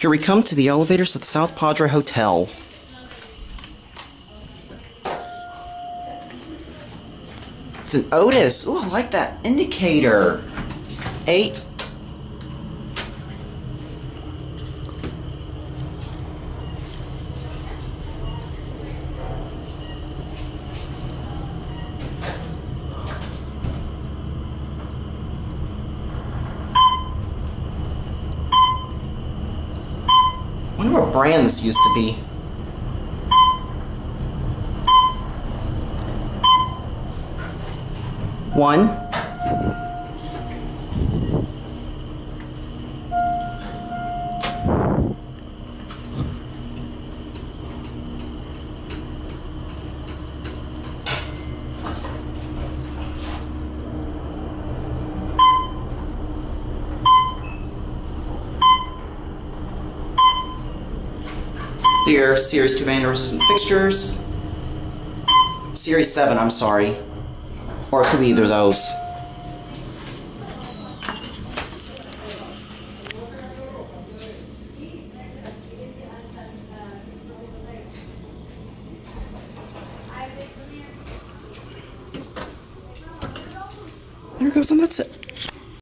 Here we come to the elevators at the South Padre Hotel. It's an Otis. Ooh, I like that indicator. Eight. Wonder what brand this used to be. One. Series 2 vandal resistant fixtures. Series 7, I'm sorry. Or it could be either of those. There goes, and that's it.